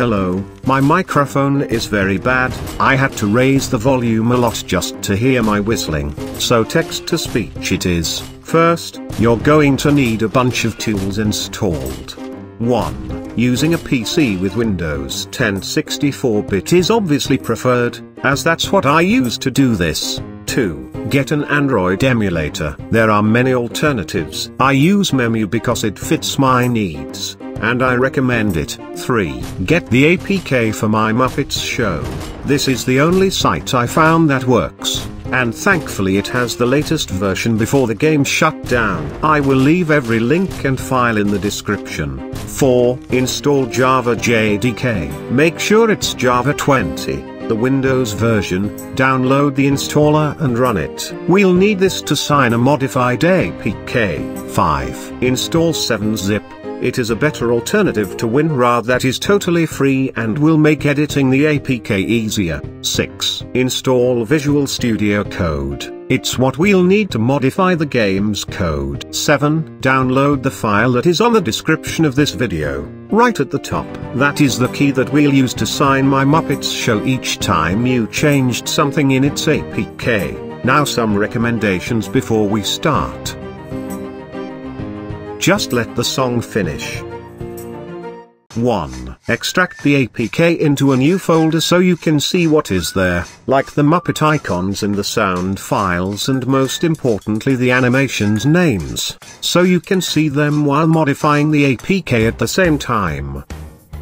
Hello, my microphone is very bad, I had to raise the volume a lot just to hear my whistling, so text to speech it is. First, you're going to need a bunch of tools installed. 1. Using a PC with Windows 10 64-bit is obviously preferred, as that's what I use to do this. 2. Get an Android emulator. There are many alternatives. I use Memu because it fits my needs and I recommend it. 3. Get the APK for My Muppets Show. This is the only site I found that works, and thankfully it has the latest version before the game shut down. I will leave every link and file in the description. 4. Install Java JDK. Make sure it's Java 20 the Windows version, download the installer and run it. We'll need this to sign a modified APK. 5. Install 7-zip it is a better alternative to WinRAR that is totally free and will make editing the APK easier. 6. Install Visual Studio Code. It's what we'll need to modify the game's code. 7. Download the file that is on the description of this video, right at the top. That is the key that we'll use to sign My Muppets show each time you changed something in its APK. Now some recommendations before we start. Just let the song finish. 1. Extract the APK into a new folder so you can see what is there, like the Muppet icons and the sound files and most importantly the animations names, so you can see them while modifying the APK at the same time.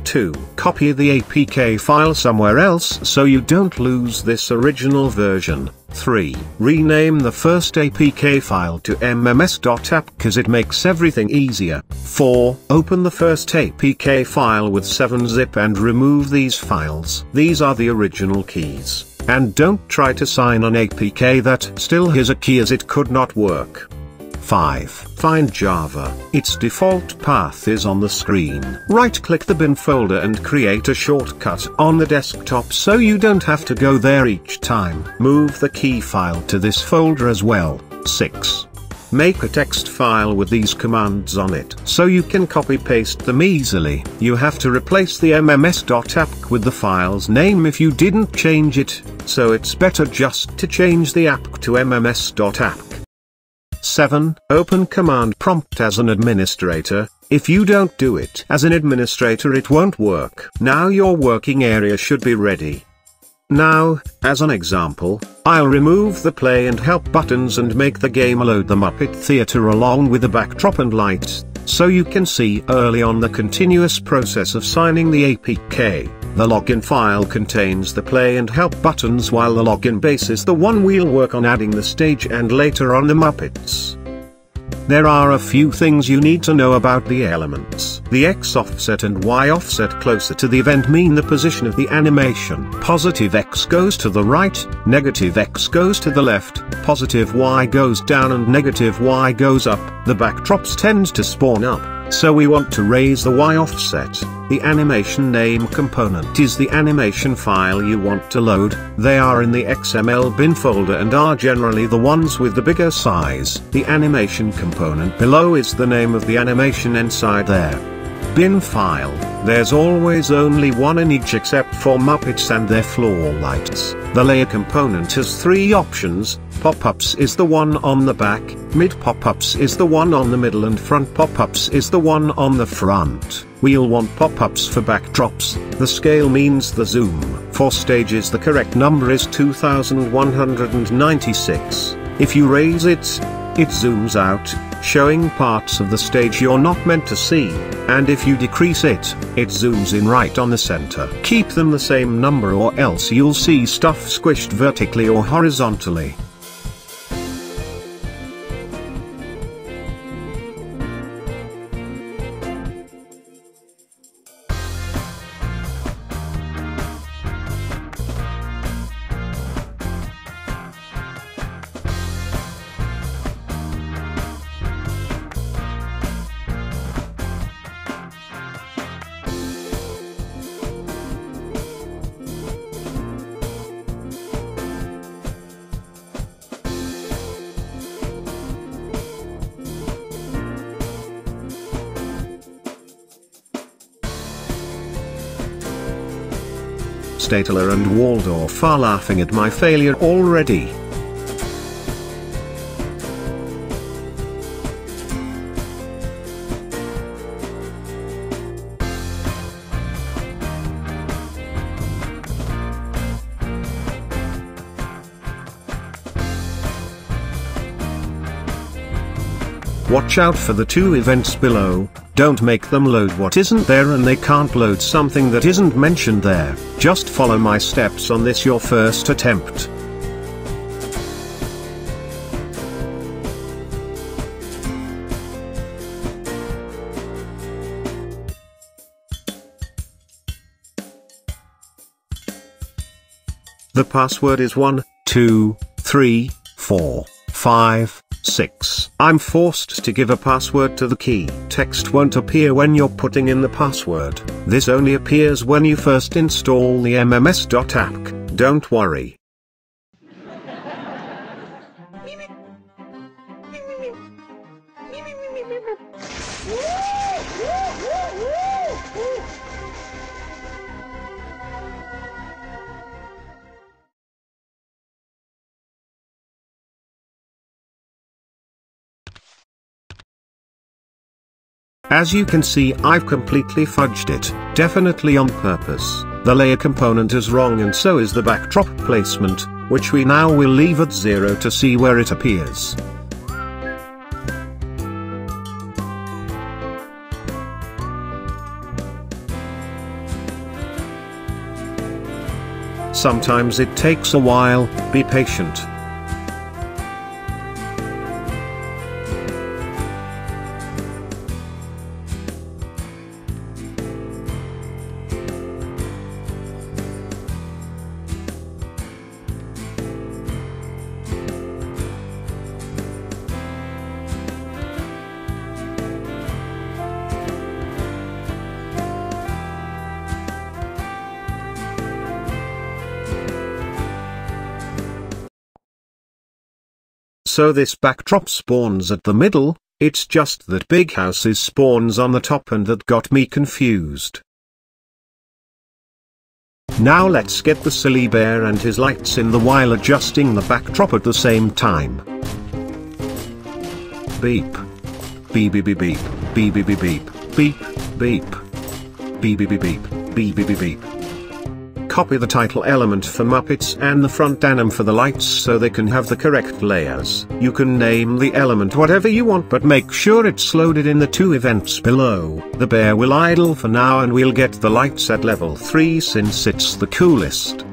2. Copy the APK file somewhere else so you don't lose this original version. 3. Rename the first APK file to mms.app cause it makes everything easier. 4. Open the first APK file with 7-zip and remove these files. These are the original keys. And don't try to sign an APK that still has a key as it could not work. 5. Find Java. Its default path is on the screen. Right-click the bin folder and create a shortcut on the desktop so you don't have to go there each time. Move the key file to this folder as well. 6. Make a text file with these commands on it so you can copy paste them easily. You have to replace the mms.app with the file's name if you didn't change it, so it's better just to change the app to mms.app. 7. Open command prompt as an administrator, if you don't do it as an administrator it won't work. Now your working area should be ready. Now, as an example, I'll remove the play and help buttons and make the game load the Muppet Theatre along with the backdrop and lights, so you can see early on the continuous process of signing the APK. The login file contains the play and help buttons while the login base is the one we'll work on adding the stage and later on the Muppets. There are a few things you need to know about the elements. The X offset and Y offset closer to the event mean the position of the animation. Positive X goes to the right, negative X goes to the left, positive Y goes down and negative Y goes up. The backdrops tend to spawn up, so we want to raise the Y offset. The animation name component is the animation file you want to load, they are in the XML bin folder and are generally the ones with the bigger size. The animation component below is the name of the animation inside there bin file, there's always only one in each except for Muppets and their floor lights. The layer component has three options, pop-ups is the one on the back, mid pop-ups is the one on the middle and front pop-ups is the one on the front. We'll want pop-ups for backdrops, the scale means the zoom. For stages the correct number is 2196. If you raise it, it zooms out, showing parts of the stage you're not meant to see, and if you decrease it, it zooms in right on the center. Keep them the same number or else you'll see stuff squished vertically or horizontally. Statler and Waldorf are laughing at my failure already. Watch out for the two events below, don't make them load what isn't there and they can't load something that isn't mentioned there, just follow my steps on this your first attempt. The password is 1, 2, 3, 4, 5, 6. I'm forced to give a password to the key. Text won't appear when you're putting in the password. This only appears when you first install the MMS.app. Don't worry. As you can see I've completely fudged it, definitely on purpose. The layer component is wrong and so is the backdrop placement, which we now will leave at 0 to see where it appears. Sometimes it takes a while, be patient. So this backdrop spawns at the middle, it's just that big houses spawns on the top and that got me confused. Now let's get the silly bear and his lights in the while adjusting the backdrop at the same time. Beep. Beep beep beep beep. Beep beep beep beep. Beep. Beep. Beep beep beep beep. Beep beep copy the title element for Muppets and the front anim for the lights so they can have the correct layers. You can name the element whatever you want but make sure it's loaded in the two events below. The bear will idle for now and we'll get the lights at level 3 since it's the coolest.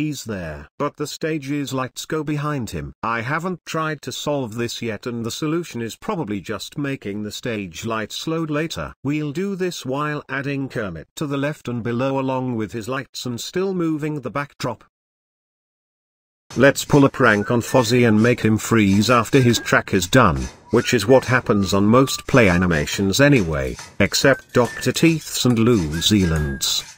He's there. But the stage's lights go behind him. I haven't tried to solve this yet and the solution is probably just making the stage lights load later. We'll do this while adding Kermit to the left and below along with his lights and still moving the backdrop. Let's pull a prank on Fozzie and make him freeze after his track is done, which is what happens on most play animations anyway, except Dr. Teeth's and Lou Zealand's.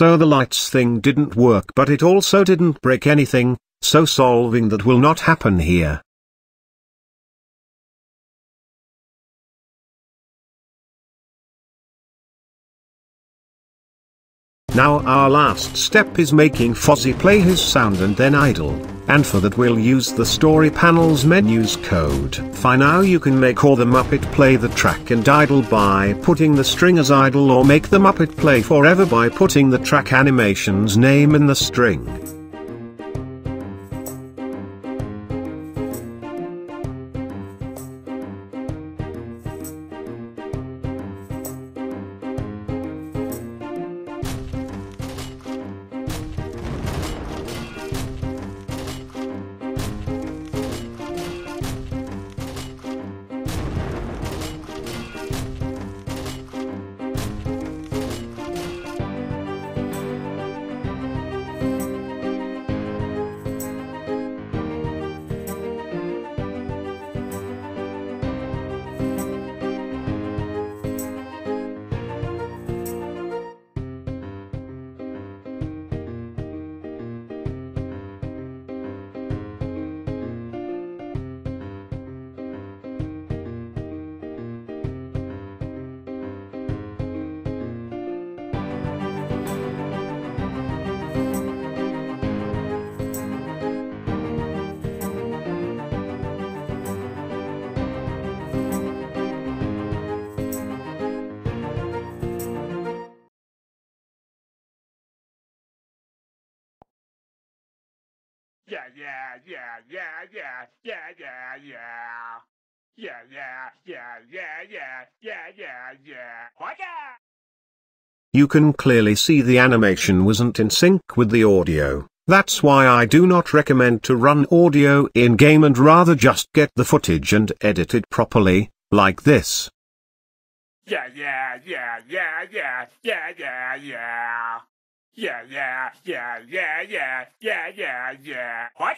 So the lights thing didn't work but it also didn't break anything, so solving that will not happen here. Now our last step is making Fozzie play his sound and then idle, and for that we'll use the story panel's menus code. For now you can make or the Muppet play the track and idle by putting the string as idle or make the Muppet play forever by putting the track animation's name in the string. Yeah, yeah, yeah, yeah, yeah, yeah, yeah, yeah. Yeah, yeah, yeah, yeah, yeah, yeah, yeah, yeah. What? You can clearly see the animation wasn't in sync with the audio. That's why I do not recommend to run audio in-game and rather just get the footage and edit it properly, like this. Yeah, yeah, yeah, yeah, yeah, yeah, yeah, yeah. Yeah, yeah, yeah, yeah, yeah, yeah, yeah, yeah. What?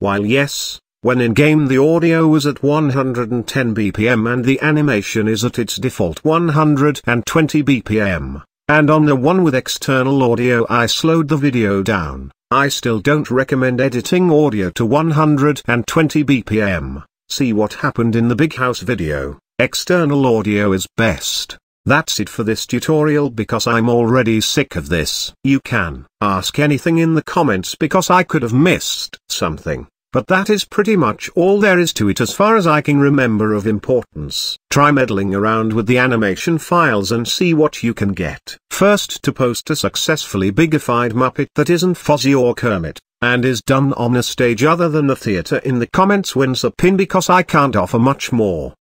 While yes, when in-game the audio was at 110 bpm and the animation is at its default 120 bpm, and on the one with external audio I slowed the video down, I still don't recommend editing audio to 120 bpm, see what happened in the big house video, external audio is best. That's it for this tutorial because I'm already sick of this. You can ask anything in the comments because I could have missed something. But that is pretty much all there is to it as far as I can remember of importance. Try meddling around with the animation files and see what you can get. First to post a successfully bigified Muppet that isn't Fozzie or Kermit, and is done on a stage other than a theater in the comments wins a pin because I can't offer much more.